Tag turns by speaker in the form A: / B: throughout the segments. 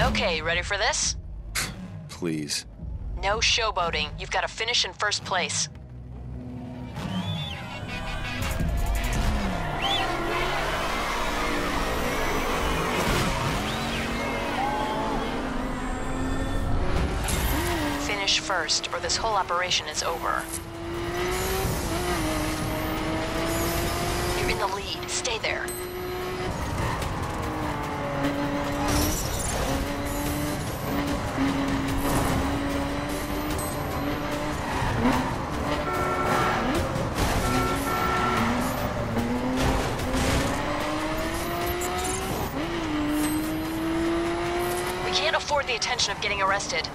A: Okay, ready for this?
B: Please.
A: No showboating. You've got to finish in first place. Finish first, or this whole operation is over. You're in the lead. Stay there. Can't afford the attention of getting arrested.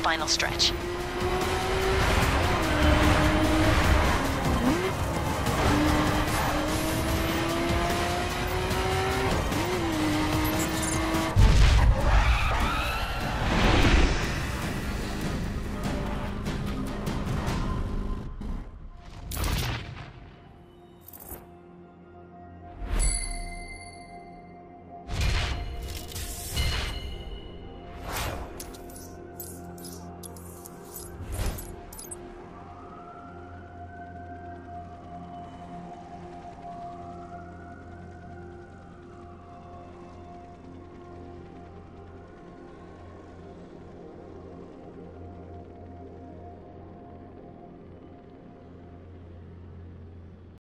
A: final stretch.